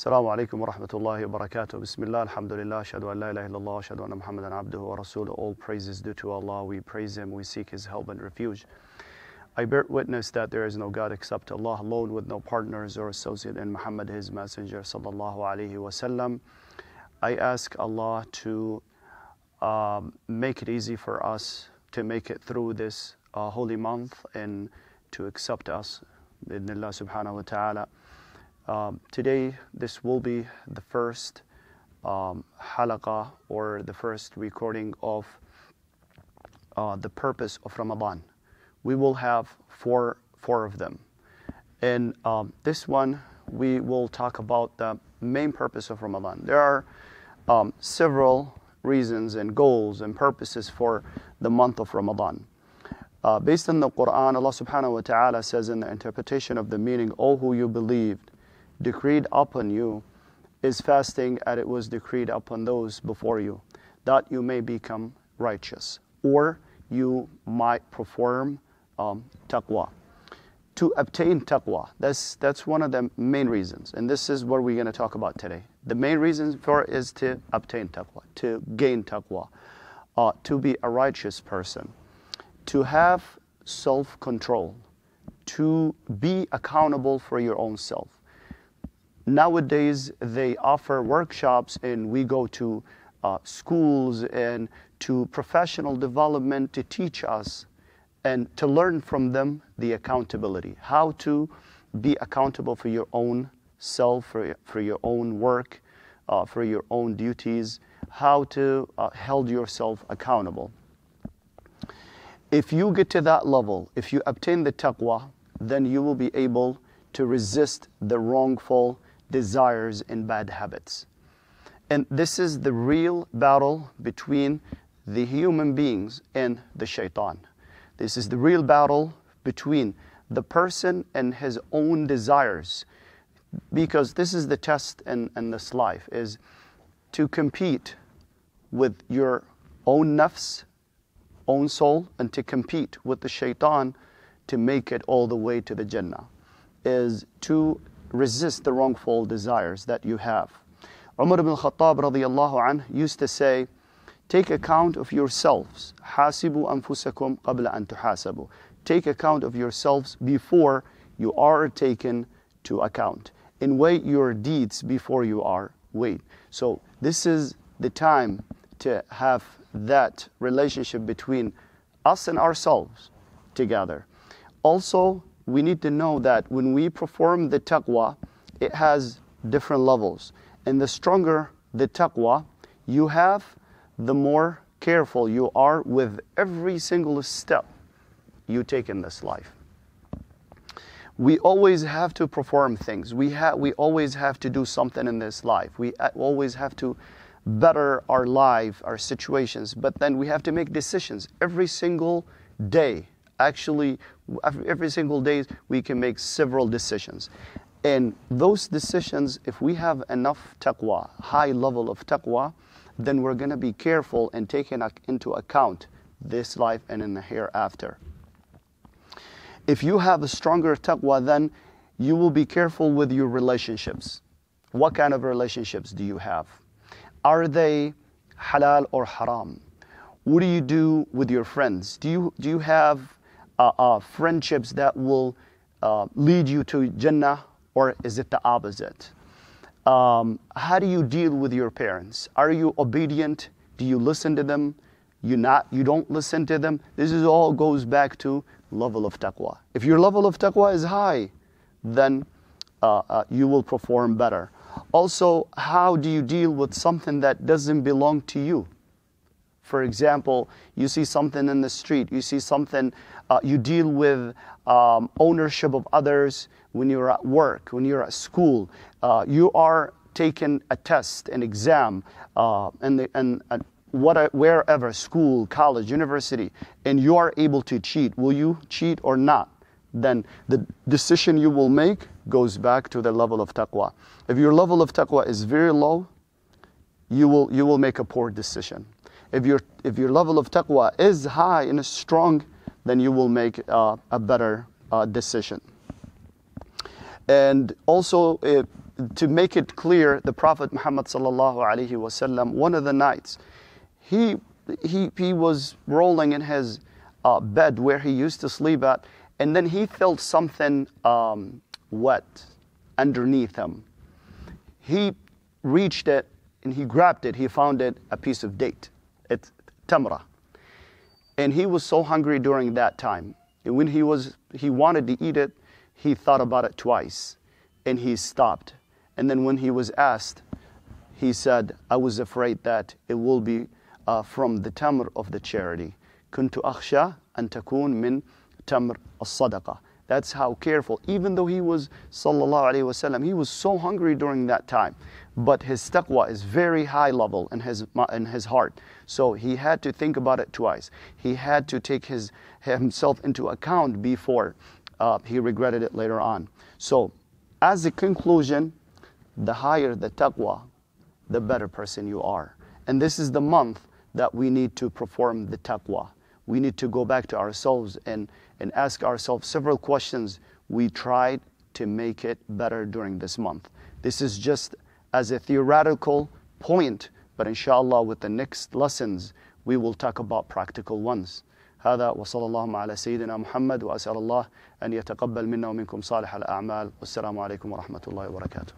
السلام عليكم ورحمة الله وبركاته بسم الله الحمد لله أشهد أن لا إله إلا الله أشهد أن محمدا عبده ورسوله All praises due to Allah we praise Him we seek His help and refuge I bear witness that there is no God except Allah alone with no partners or associate in Muhammad His messenger sallallahu alaihi wasallam I ask Allah to um, make it easy for us to make it through this uh, holy month and to accept us in Allah subhanahu wa ta'ala um, today, this will be the first um, or the first recording of uh, the purpose of Ramadan. We will have four, four of them. And um, this one, we will talk about the main purpose of Ramadan. There are um, several reasons and goals and purposes for the month of Ramadan. Uh, based on the Quran, Allah subhanahu wa ta'ala says in the interpretation of the meaning, O who you believed, decreed upon you is fasting as it was decreed upon those before you, that you may become righteous, or you might perform um, taqwa. To obtain taqwa, that's, that's one of the main reasons, and this is what we're going to talk about today. The main reason for it is to obtain taqwa, to gain taqwa, uh, to be a righteous person, to have self control, to be accountable for your own self nowadays they offer workshops and we go to uh, schools and to professional development to teach us and to learn from them the accountability. How to be accountable for your own self for, for your own work uh, for your own duties. How to uh, hold yourself accountable. If you get to that level if you obtain the taqwa then you will be able to resist the wrongful desires and bad habits. And this is the real battle between the human beings and the shaitan. This is the real battle between the person and his own desires. Because this is the test in, in this life is to compete with your own nafs, own soul, and to compete with the shaitan to make it all the way to the Jannah. Is to resist the wrongful desires that you have. Umar ibn Khattab radiallahu anh used to say, Take account of yourselves. Hasibu anfusakum qabla an tuhasabu. Take account of yourselves before you are taken to account. And weigh your deeds before you are weighed. So this is the time to have that relationship between us and ourselves together. Also, we need to know that when we perform the taqwa, it has different levels. And the stronger the taqwa you have, the more careful you are with every single step you take in this life. We always have to perform things. We, ha- we always have to do something in this life. We always have to better our life, our situations, but then we have to make decisions every single day actually every single day we can make several decisions. And those decisions if we have enough taqwa high level of taqwa then we're going to be careful and taking into account this life and in the hereafter. If you have a stronger taqwa then you will be careful with your relationships. What kind of relationships do you have? Are they halal or haram? What do you do with your friends? Do you do you have uh, uh, friendships that will uh, lead you to Jannah, or is it the opposite? Um, how do you deal with your parents? Are you obedient? Do you listen to them? You not you don't listen to them. This is all goes back to level of taqwa. If your level of taqwa is high, then uh, uh, you will perform better. Also, how do you deal with something that doesn't belong to you? For example, you see something in the street, you see something, uh, you deal with um, ownership of others when you're at work, when you're at school. Uh, you are taking a test, an exam, uh, and, and uh, what, wherever, school, college, university, and you are able to cheat. Will you cheat or not? Then the decision you will make goes back to the level of taqwa. If your level of taqwa is very low, you will, you will make a poor decision. If your, if your level of taqwa is high and is strong, then you will make uh, a better uh, decision. And also, it, to make it clear, the Prophet Muhammad sallallahu alaihi wasallam, one of the nights, he he he was rolling in his uh, bed where he used to sleep at, and then he felt something um, wet underneath him. He reached it and he grabbed it. He found it a piece of date, it's tamra, and he was so hungry during that time. And when he was he wanted to eat it, he thought about it twice, and he stopped. And then when he was asked, he said, "I was afraid that it will be uh, from the tamr of the charity. كنت أخشى أن تكون من تمر الصدقة. That's how careful. Even though he was, sallallahu wasallam, he was so hungry during that time. But his taqwa is very high level in his, in his heart. So he had to think about it twice. He had to take his, himself into account before uh, he regretted it later on. So, as a conclusion, the higher the taqwa, the better person you are. And this is the month that we need to perform the taqwa We need to go back to ourselves and, and ask ourselves several questions. We tried to make it better during this month. This is just as a theoretical point, but inshallah, with the next lessons, we will talk about practical ones. هذا وصلى الله على سيدنا محمد وأسأل الله أن يتقبل منا ومنكم صالح الأعمال والسلام عليكم ورحمة الله وبركاته